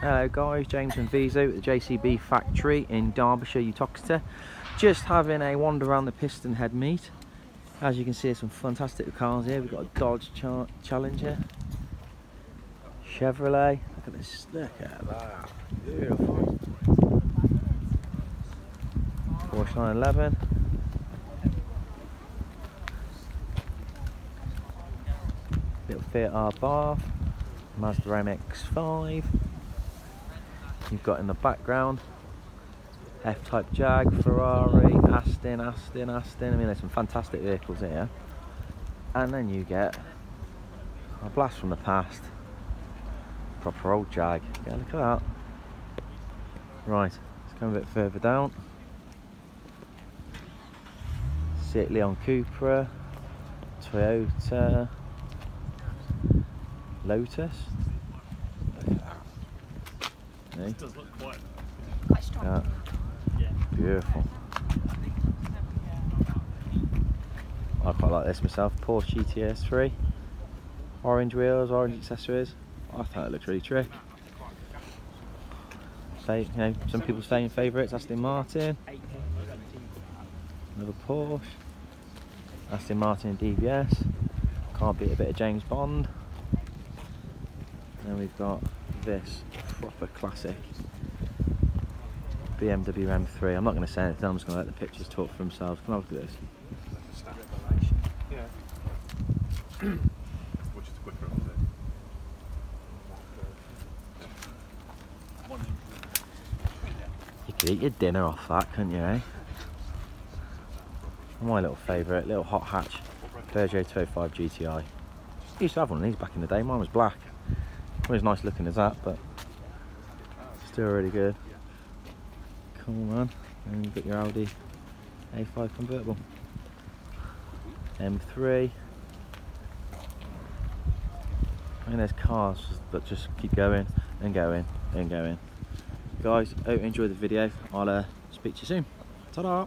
Hello guys, James and Vizo at the JCB factory in Derbyshire, Uttoxeter. Just having a wander around the piston head meet. As you can see, some fantastic cars here. We've got a Dodge Ch Challenger, Chevrolet. Look at this, look at that, beautiful. Porsche 911. Little Fiat Abarth, Mazda MX-5. You've got in the background F-Type Jag, Ferrari, Aston, Aston, Aston. I mean, there's some fantastic vehicles here. And then you get a blast from the past. Proper old Jag. Yeah, look at that. Right, let's go a bit further down. Seat Leon Cupra, Toyota, Lotus. It does look quite. Quite strong. Yeah, Yeah. beautiful. I quite like this myself. Porsche GTS 3. Orange wheels, orange accessories. I thought it looked really trick. Say, you know, some people's saying favourites, Aston Martin. Another Porsche. Aston Martin DBS. Can't beat a bit of James Bond. Then we've got this proper classic BMW M3. I'm not going to say anything, I'm just going to let the pictures talk for themselves. Come have a look at this. Yeah. Which is quicker, isn't? One You could eat your dinner off that, couldn't you, eh? My little favourite, little hot hatch Peugeot 205 GTI. Used to have one of these back in the day, mine was black. As nice looking as that, but still really good. Cool man. And you've got your Audi A5 convertible. M3. And there's cars that just keep going and going and going. Guys, hope you enjoyed the video. I'll uh, speak to you soon. Ta-da!